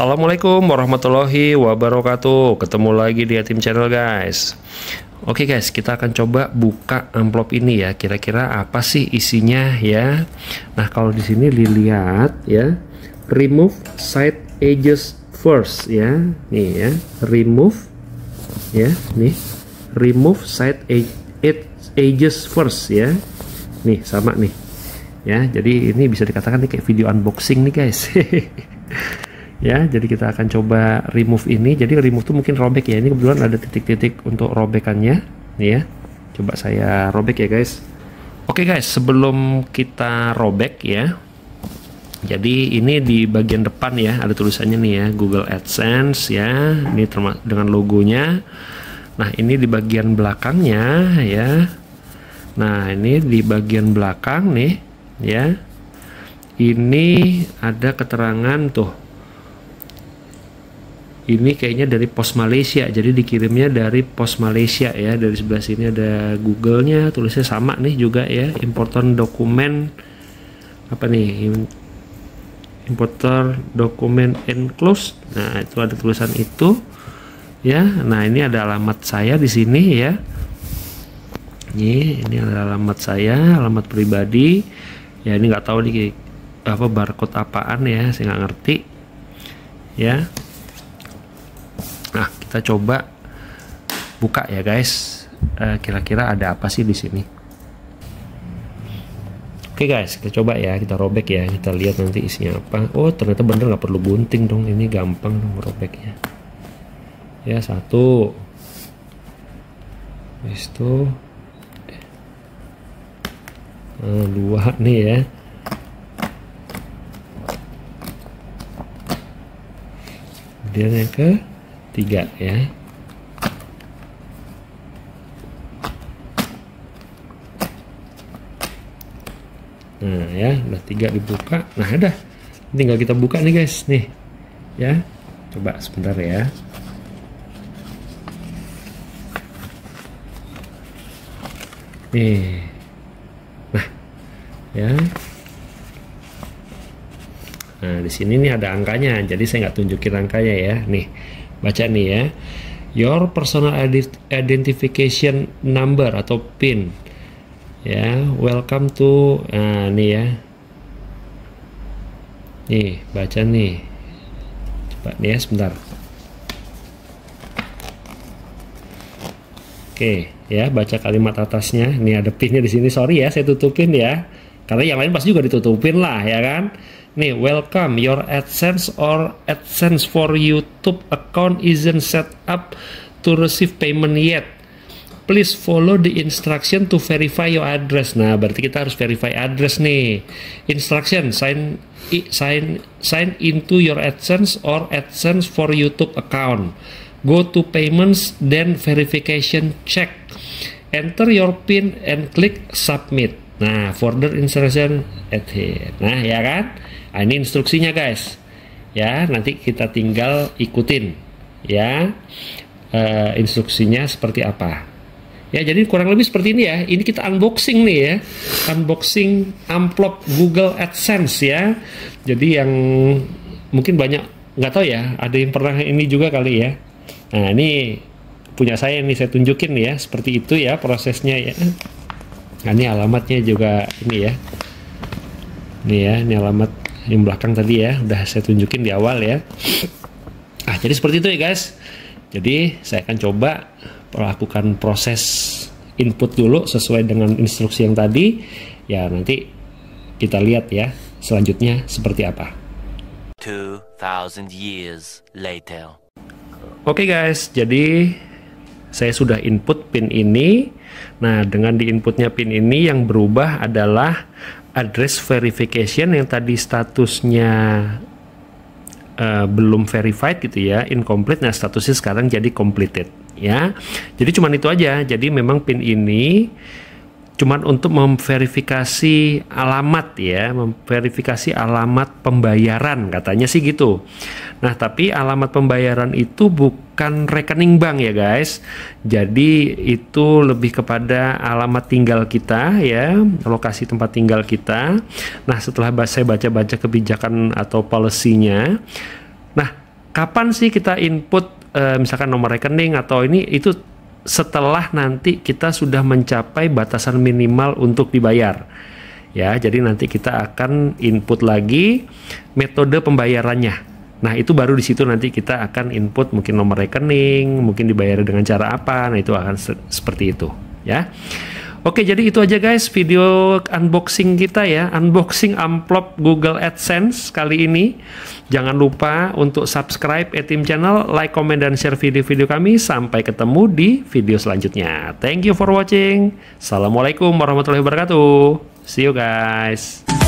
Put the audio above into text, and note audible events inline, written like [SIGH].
Assalamualaikum warahmatullahi wabarakatuh Ketemu lagi di Yatim Channel guys Oke guys, kita akan coba buka amplop ini ya. Kira-kira apa sih isinya ya? Nah, kalau di sini dilihat ya, remove side edges first ya. Nih ya, remove ya, nih. Remove side edges first ya. Nih, sama nih. Ya, jadi ini bisa dikatakan nih kayak video unboxing nih guys. [LAUGHS] ya jadi kita akan coba remove ini. Jadi remove tuh mungkin robek ya. Ini kebetulan ada titik-titik untuk robekannya. Nih ya coba saya robek ya guys. Oke guys sebelum kita robek ya. Jadi ini di bagian depan ya ada tulisannya nih ya Google AdSense ya. Ini dengan logonya. Nah ini di bagian belakangnya ya. Nah ini di bagian belakang nih ya. Ini ada keterangan tuh ini kayaknya dari pos Malaysia. Jadi dikirimnya dari pos Malaysia ya. Dari sebelah sini ada Google-nya. Tulisnya sama nih juga ya. Important dokumen apa nih? Importer dokumen enclosed. Nah itu ada tulisan itu ya. Nah ini ada alamat saya di sini ya. Ini ini ada alamat saya alamat pribadi. Ya ini nggak tahu nih apa barcode apaan ya. Saya nggak ngerti ya kita coba buka ya guys. Eh, kira-kira uh, ada apa sih di sini? Oke okay guys, kita coba ya, kita robek ya, kita lihat nanti isinya apa. Oh, ternyata bener nggak perlu gunting dong, ini gampang dong robeknya. Ya satu, itu nah, dua nih ya. Kemudian yang ke tiga ya. Nah ya udah tiga dibuka. Nah ada tinggal kita buka nih guys nih. Ya coba sebentar ya. Nih. Nah ya. Nah di sini nih ada angkanya jadi saya nggak tunjukin angkanya ya. Nih baca nih ya. Your personal identification number atau pin. Ya welcome to nah nih ya. Nih baca nih. Coba nih ya sebentar. Oke ya baca kalimat atasnya. Ini ada pinnya di sini. Sorry ya saya tutupin ya. Karena yang lain pasti juga ditutupin lah ya kan Nih, welcome. Your AdSense or AdSense for YouTube account isn't set up to receive payment yet. Please follow the instruction to verify your address. Nah, berarti kita harus verify address nih. Instruction sign sign sign into your AdSense or AdSense for YouTube account. Go to payments then verification check. Enter your PIN and click submit. Nah, further instruction at here. Nah, ya kan? Nah, ini instruksinya guys. Ya, nanti kita tinggal ikutin ya uh, instruksinya seperti apa. Ya, jadi kurang lebih seperti ini ya. Ini kita unboxing nih ya. Unboxing amplop Google AdSense ya. Jadi yang mungkin banyak nggak tahu ya, ada yang pernah ini juga kali ya. Nah, ini punya saya ini saya tunjukin ya, seperti itu ya prosesnya ya. Nah, ini alamatnya juga ini ya. Ini ya, ini alamat yang belakang tadi ya. Udah saya tunjukin di awal ya. Ah jadi seperti itu ya guys. Jadi saya akan coba melakukan proses input dulu sesuai dengan instruksi yang tadi. Ya nanti kita lihat ya selanjutnya seperti apa. 2000 years later. Oke okay guys, jadi saya sudah input pin ini. Nah, dengan di inputnya pin ini yang berubah adalah address verification yang tadi statusnya uh, belum verified gitu ya, incomplete. Nah, statusnya sekarang jadi completed ya. Jadi cuman itu aja. Jadi memang pin ini cuman untuk memverifikasi alamat ya, memverifikasi alamat pembayaran katanya sih gitu. Nah, tapi alamat pembayaran itu bukan rekening bank ya, guys. Jadi itu lebih kepada alamat tinggal kita ya, lokasi tempat tinggal kita. Nah, setelah saya baca-baca kebijakan atau policy-nya, nah kapan sih kita input uh, misalkan nomor rekening atau ini itu setelah nanti kita sudah mencapai batasan minimal untuk dibayar. Ya, jadi nanti kita akan input lagi metode pembayarannya. Nah, itu baru di situ nanti kita akan input mungkin nomor rekening, mungkin dibayar dengan cara apa. Nah, itu akan se seperti itu, ya. Oke, jadi itu aja guys video unboxing kita ya, unboxing amplop Google AdSense kali ini. Jangan lupa untuk subscribe Etim Channel, like, comment, dan share video-video kami. Sampai ketemu di video selanjutnya. Thank you for watching. Assalamualaikum warahmatullahi wabarakatuh. See you guys.